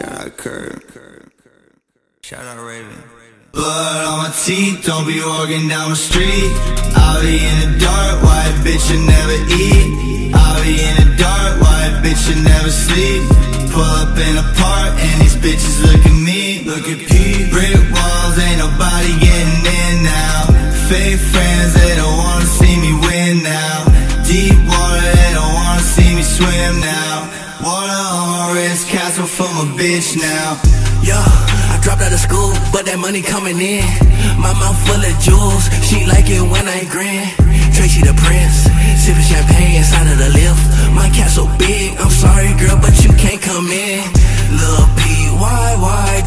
curb. Shout out Raven. Blood on my teeth, don't be walking down the street. I'll be in the dark, white bitch you never eat. I'll be in the dark, white bitch you never sleep. Pull up in a park and these bitches look at me. Look at P. Brick walls, ain't nobody getting in now. Fake friends, they don't wanna see me win now. Deep water, they don't wanna see me swim now. Water wrist, castle for my bitch now. Yo, I dropped out of school, but that money coming in. My mouth full of jewels, she like it when I grin. Tracy the Prince, sipping champagne inside of the lift. My cat so big, I'm sorry girl, but you can't come in. Lil P, why, why